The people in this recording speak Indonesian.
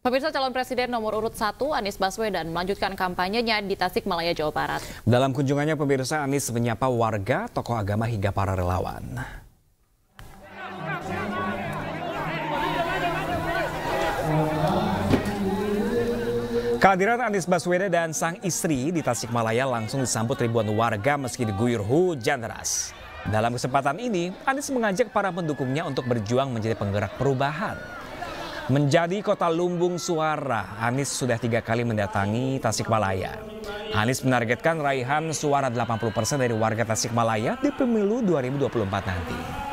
Pemirsa calon presiden nomor urut 1 Anies Baswedan melanjutkan kampanyenya di Tasikmalaya, Jawa Barat. Dalam kunjungannya pemirsa Anies menyapa warga, tokoh agama hingga para relawan. Kehadiran Anies Baswedan dan sang istri di Tasikmalaya langsung disambut ribuan warga meski diguyur hujan deras. Dalam kesempatan ini, Anies mengajak para pendukungnya untuk berjuang menjadi penggerak perubahan. Menjadi kota lumbung suara, Anies sudah tiga kali mendatangi Tasikmalaya. Anies menargetkan raihan suara 80% dari warga Tasikmalaya di pemilu 2024 nanti.